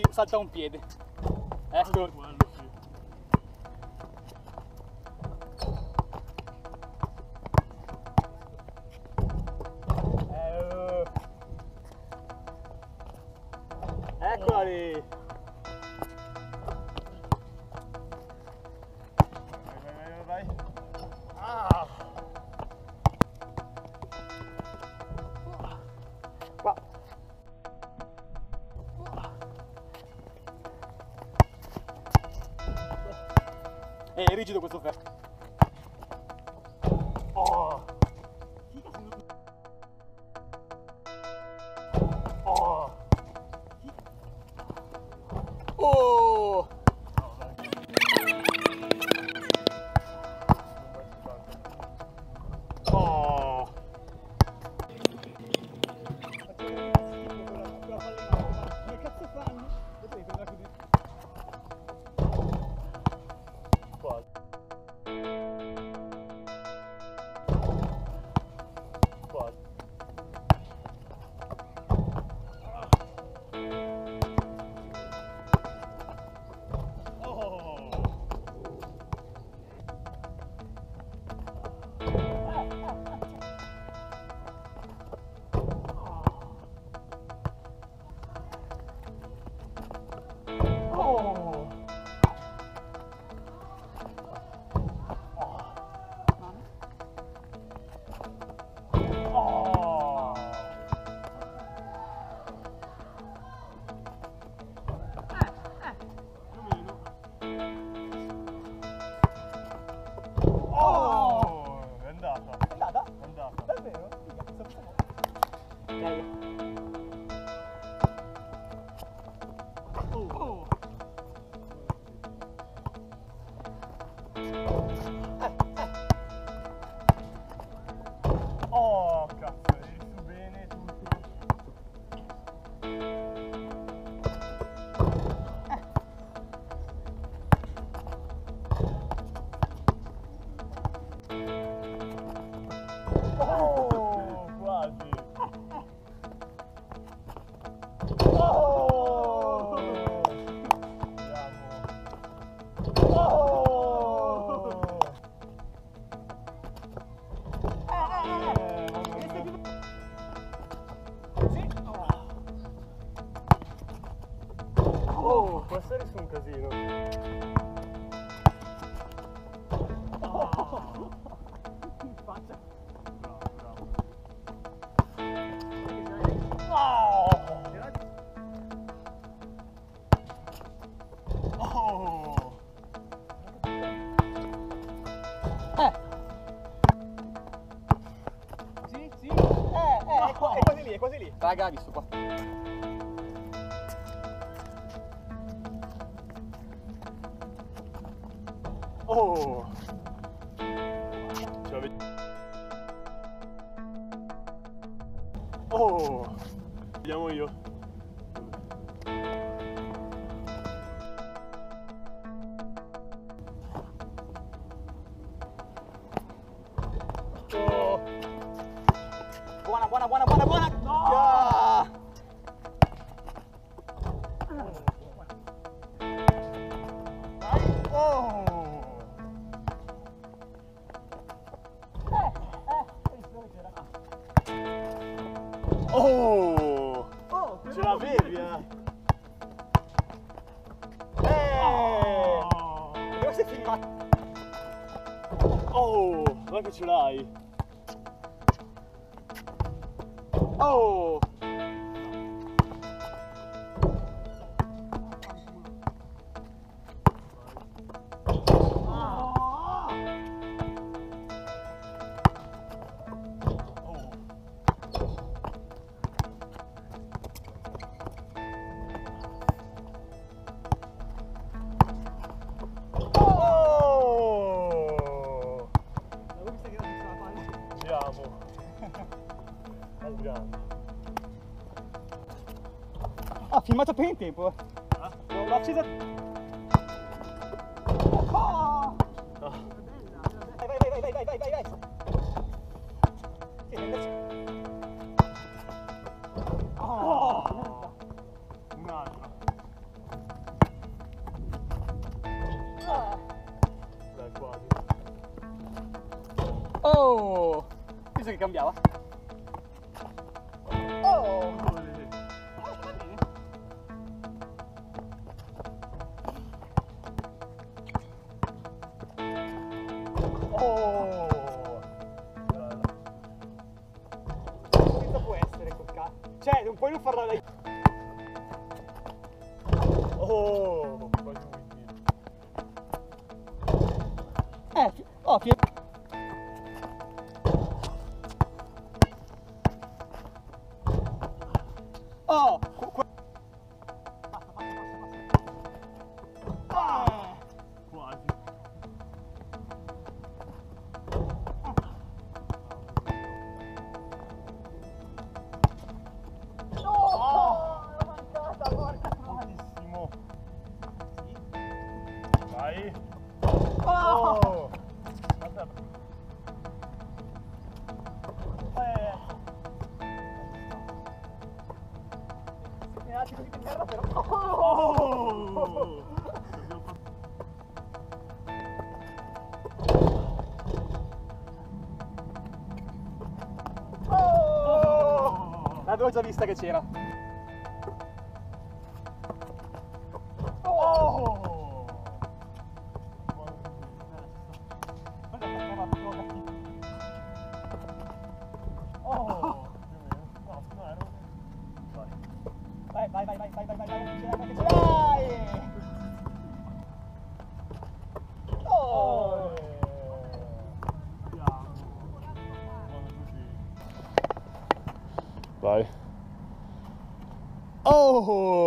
chi salta un piede. Ecco. Quello sì. rigido questo oferta Raga, ha visto qua. Oh! Oh! Vediamo io. Oh! Buona, buona, buona, Oh! Oh, Ce l'avevi, eh? Eh. Oh! Vediamo se filma. Oh! Guarda che ce l'hai! Oh. Oh! guidando. Ha ah, filmato appena in tempo. Eh. Ah? L'ho accesa... Oh! No. Vai, vai, vai, vai, vai, vai, vai! Oh! Ah. Oh! Penso che cambiava. Oh, off, off you. Oh, Oh! Oh! L'avevo già vista che c'era. Bye. Oh!